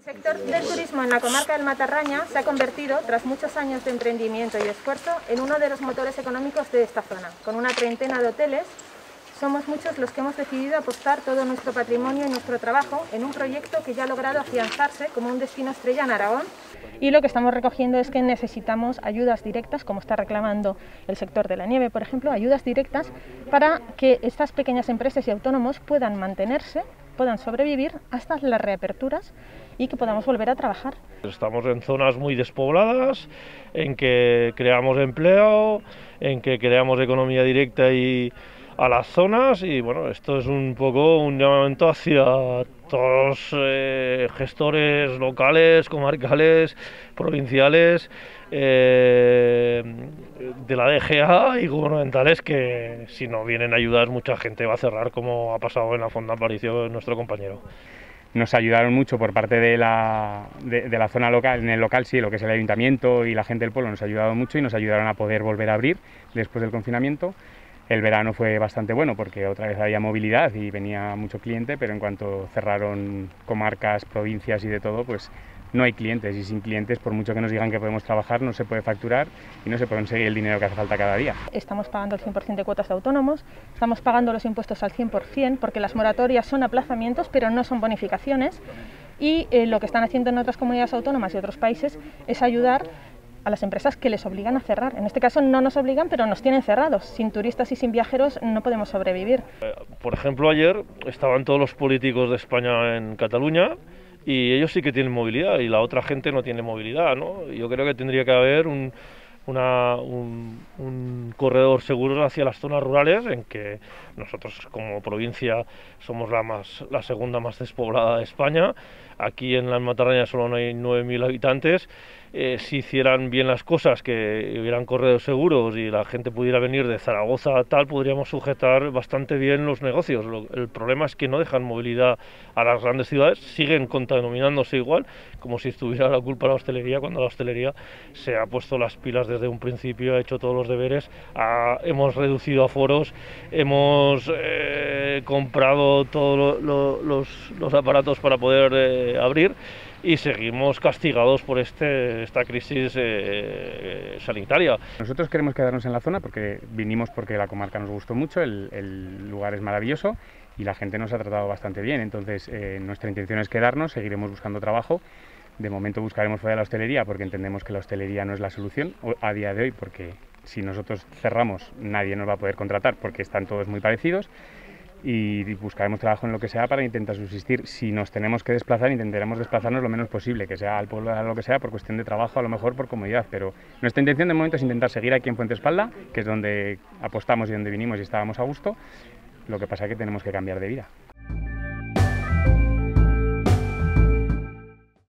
El sector del turismo en la comarca del Matarraña se ha convertido, tras muchos años de emprendimiento y esfuerzo, en uno de los motores económicos de esta zona. Con una treintena de hoteles, somos muchos los que hemos decidido apostar todo nuestro patrimonio y nuestro trabajo en un proyecto que ya ha logrado afianzarse como un destino estrella en Aragón y lo que estamos recogiendo es que necesitamos ayudas directas, como está reclamando el sector de la nieve, por ejemplo, ayudas directas para que estas pequeñas empresas y autónomos puedan mantenerse puedan sobrevivir hasta las reaperturas y que podamos volver a trabajar. Estamos en zonas muy despobladas, en que creamos empleo, en que creamos economía directa y a las zonas y bueno, esto es un poco un llamamiento hacia todos los eh, gestores locales, comarcales, provinciales, eh, de la DGA y gubernamentales que si no vienen ayudas mucha gente va a cerrar como ha pasado en la Fonda Aparicio nuestro compañero nos ayudaron mucho por parte de la, de, la, zona local, en el local sí, lo que es el ayuntamiento y la gente del pueblo nos ha ayudado mucho y nos ayudaron a poder volver a abrir después del confinamiento. El verano fue bastante bueno porque otra vez había movilidad y venía mucho cliente, pero en cuanto cerraron comarcas, provincias y de todo, pues no hay clientes y sin clientes, por mucho que nos digan que podemos trabajar, no se puede facturar y no se puede conseguir el dinero que hace falta cada día. Estamos pagando el 100% de cuotas de autónomos, estamos pagando los impuestos al 100% porque las moratorias son aplazamientos, pero no son bonificaciones y eh, lo que están haciendo en otras comunidades autónomas y otros países es ayudar a las empresas que les obligan a cerrar. En este caso no nos obligan, pero nos tienen cerrados. Sin turistas y sin viajeros no podemos sobrevivir. Eh, por ejemplo, ayer estaban todos los políticos de España en Cataluña y ellos sí que tienen movilidad y la otra gente no tiene movilidad. ¿no? Yo creo que tendría que haber un, un, corredor seguro hacia las zonas rurales en que nosotros como provincia somos la, más, la segunda más despoblada de España. Aquí en la Matarraña solo no hay 9.000 habitantes. Eh, si hicieran bien las cosas, que hubieran corredores seguros y la gente pudiera venir de Zaragoza a tal, podríamos sujetar bastante bien los negocios. el problema es que no dejan movilidad a las grandes ciudades, siguen contaminándose igual, como si estuviera la culpa la hostelería, cuando la hostelería se ha puesto las pilas desde un principio, ha hecho todos los deberes, hemos reducido aforos, hemos eh, comprado todos los, aparatos para poder eh, abrir y seguimos castigados por este, esta crisis eh, sanitaria. Nosotros queremos quedarnos en la zona porque vinimos porque la comarca nos gustó mucho, el, lugar es maravilloso y la gente nos ha tratado bastante bien, entonces eh, nuestra intención es quedarnos, seguiremos buscando trabajo. De momento buscaremos fuera de la hostelería porque entendemos que la hostelería no es la solución a día de hoy porque si nosotros cerramos nadie nos va a poder contratar porque están todos muy parecidos y buscaremos trabajo en lo que sea para intentar subsistir. Si nos tenemos que desplazar, intentaremos desplazarnos lo menos posible, que sea al pueblo, a lo que sea, por cuestión de trabajo, a lo mejor por comodidad. Pero nuestra intención de momento es intentar seguir aquí en Fuente Espalda, que es donde apostamos y donde vinimos y estábamos a gusto. Lo que pasa es que tenemos que cambiar de vida.